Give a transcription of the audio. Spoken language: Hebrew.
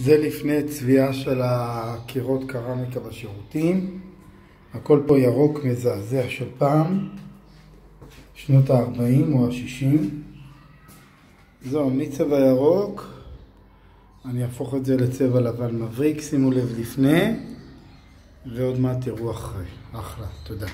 זה לפני צביעה של הקירות קרמיקה בשירותים. הכל פה ירוק מזעזע של פעם, שנות ה-40 או ה-60. זהו, מצבע ירוק, אני אהפוך את זה לצבע לבן מבריק, שימו לב לפני, ועוד מעט תראו אחרי. אחלה, תודה.